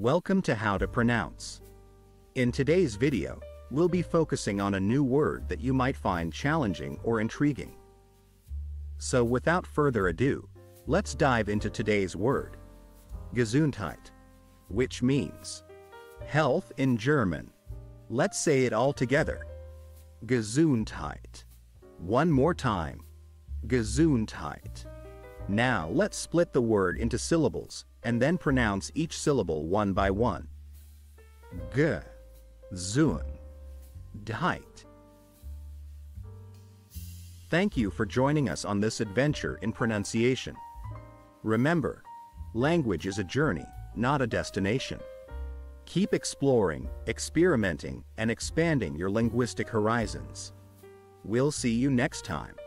Welcome to How to Pronounce. In today's video, we'll be focusing on a new word that you might find challenging or intriguing. So without further ado, let's dive into today's word. Gesundheit, which means health in German. Let's say it all together. Gesundheit. One more time. Gesundheit. Now let's split the word into syllables and then pronounce each syllable one by one. G, Zun, Dheit. Thank you for joining us on this adventure in pronunciation. Remember, language is a journey, not a destination. Keep exploring, experimenting, and expanding your linguistic horizons. We'll see you next time.